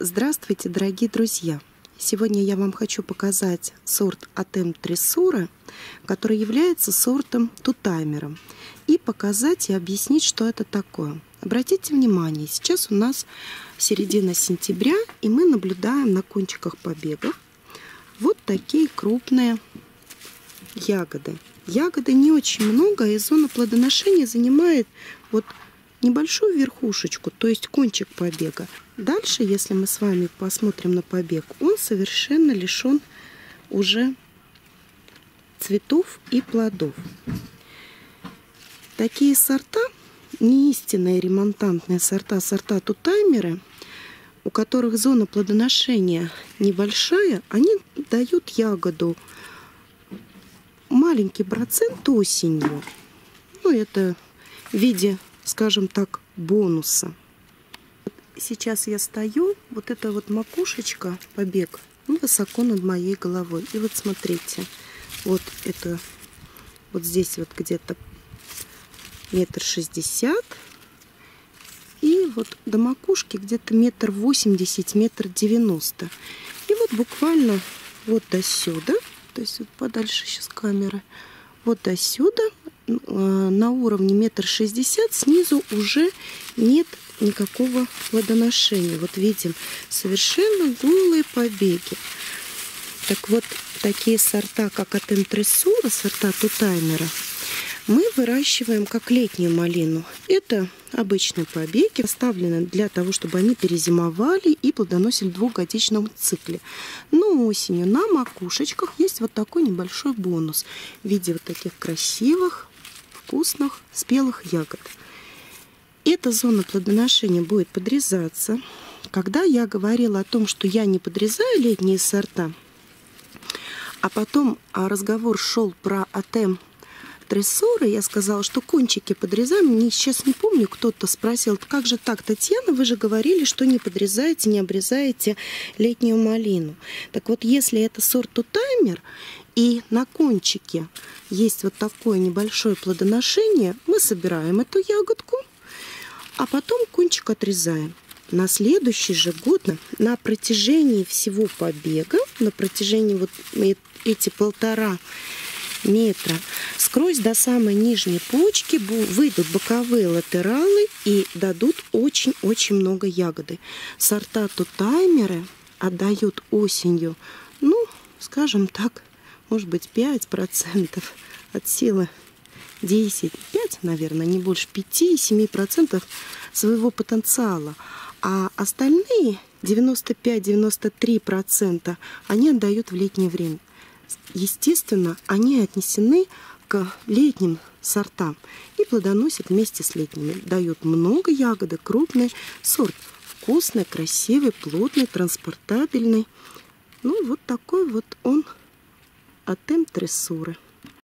Здравствуйте, дорогие друзья! Сегодня я вам хочу показать сорт Атем Трессура, который является сортом тутаймером, и показать и объяснить, что это такое. Обратите внимание, сейчас у нас середина сентября, и мы наблюдаем на кончиках побегов вот такие крупные ягоды. Ягоды не очень много, и зона плодоношения занимает вот небольшую верхушечку, то есть кончик побега. Дальше, если мы с вами посмотрим на побег, он совершенно лишен уже цветов и плодов. Такие сорта, не истинные ремонтантные сорта, сорта тутаймеры, у которых зона плодоношения небольшая, они дают ягоду маленький процент осенью. Ну, это в виде скажем так, бонуса. Сейчас я стою, вот эта вот макушечка, побег, ну, высоко над моей головой. И вот смотрите, вот это, вот здесь вот где-то метр шестьдесят. И вот до макушки где-то метр восемьдесят, метр девяносто. И вот буквально вот до сюда, то есть вот подальше сейчас камеры, вот до сюда на уровне метр шестьдесят, снизу уже нет никакого плодоношения. Вот видим совершенно голые побеги. Так вот, такие сорта, как Атентрессура, сорта Тутаймера, мы выращиваем как летнюю малину. Это обычные побеги, оставлены для того, чтобы они перезимовали и плодоносили в двухгодичном цикле. Но осенью на макушечках есть вот такой небольшой бонус в виде вот таких красивых вкусных спелых ягод. Эта зона плодоношения будет подрезаться. Когда я говорила о том, что я не подрезаю летние сорта, а потом а, разговор шел про атем трессоры, я сказала, что кончики подрезаем. Не, сейчас не помню, кто-то спросил, как же так, Татьяна, вы же говорили, что не подрезаете, не обрезаете летнюю малину. Так вот, если это сорт таймер и на кончике есть вот такое небольшое плодоношение, мы собираем эту ягодку, а потом кончик отрезаем. На следующий же год, на протяжении всего побега, на протяжении вот эти полтора метра, скрозь до самой нижней почки выйдут боковые латералы и дадут очень-очень много ягоды. Сорта тутаймеры отдают осенью, ну, скажем так, может быть, 5% от силы 10, 5, наверное, не больше 5-7% своего потенциала. А остальные 95-93% они отдают в летнее время. Естественно, они отнесены к летним сортам и плодоносят вместе с летними. Дают много ягоды, крупный сорт. Вкусный, красивый, плотный, транспортабельный. Ну, вот такой вот он Атем трессуры.